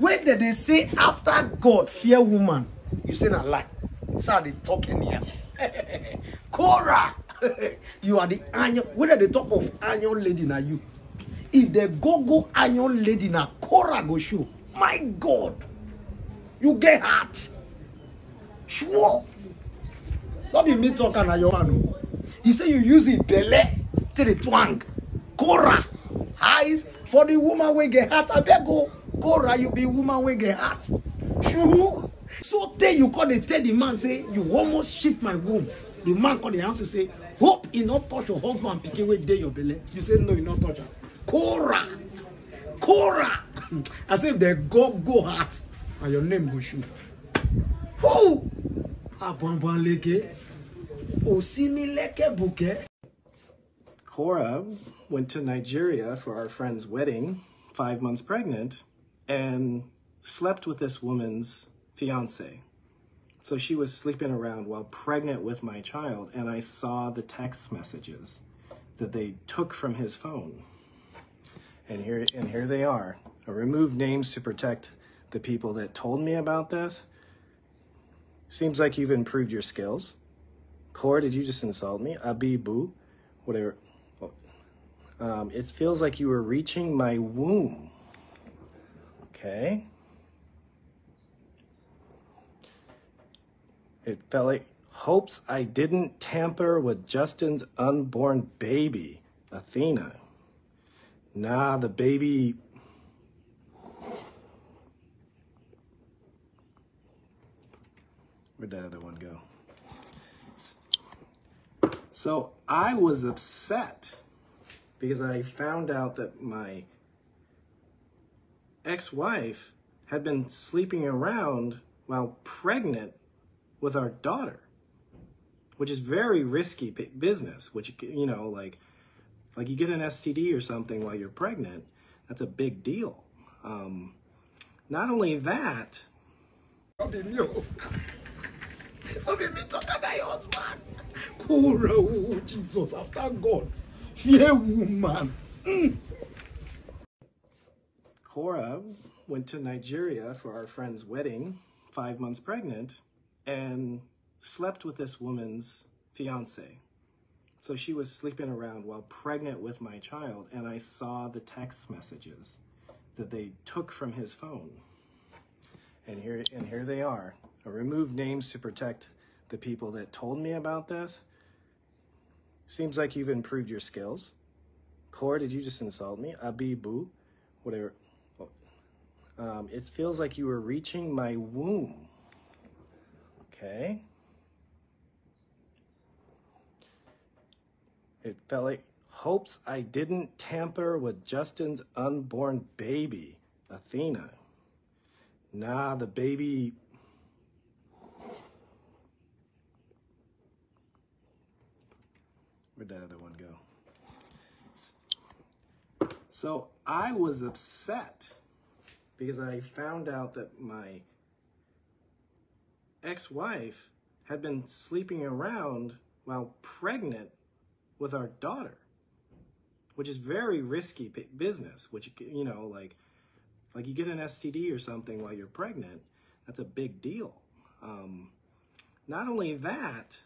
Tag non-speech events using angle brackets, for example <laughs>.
Where did they say after God fear woman? You say not lie. That's how they talking here. <laughs> Cora, <laughs> you are the iron. Whether they talk of iron lady now you. If they go go iron lady now, Cora go show. My God, you get hurt. Sure. Not be me talking na your man. o. He say you use it belle to the twang. Cora, eyes for the woman wey get heart. I beg go. Cora, you be woman wey get heart. Sure. So tey you call dey tell the man say you almost shift my womb. The man call the answer say hope e no touch your husband pikin wey dey your belle. You say no, e no touch am. Cora. I say if they go go heart and your name go show. Who? Abambanleke. Osimileke buke. Korra went to Nigeria for our friend's wedding, five months pregnant, and slept with this woman's fiance. So she was sleeping around while pregnant with my child, and I saw the text messages that they took from his phone. And here and here they are. I removed names to protect the people that told me about this. Seems like you've improved your skills. Korra, did you just insult me? Abibu, whatever. Um, it feels like you were reaching my womb. Okay. It felt like hopes I didn't tamper with Justin's unborn baby, Athena. Nah, the baby. Where'd that other one go? So I was upset because I found out that my ex wife had been sleeping around while pregnant with our daughter, which is very risky business. Which, you know, like, like you get an STD or something while you're pregnant, that's a big deal. Um, not only that, Jesus, after God. <laughs> Fear woman. Korra went to Nigeria for our friend's wedding, five months pregnant, and slept with this woman's fiance. So she was sleeping around while pregnant with my child, and I saw the text messages that they took from his phone. And here and here they are. I removed names to protect the people that told me about this. Seems like you've improved your skills. Core, did you just insult me? Abibu, whatever. Um, it feels like you were reaching my womb. Okay. It felt like hopes I didn't tamper with Justin's unborn baby, Athena. Nah, the baby. That other one go? So I was upset because I found out that my ex wife had been sleeping around while pregnant with our daughter, which is very risky business. Which, you know, like, like you get an STD or something while you're pregnant, that's a big deal. Um, not only that,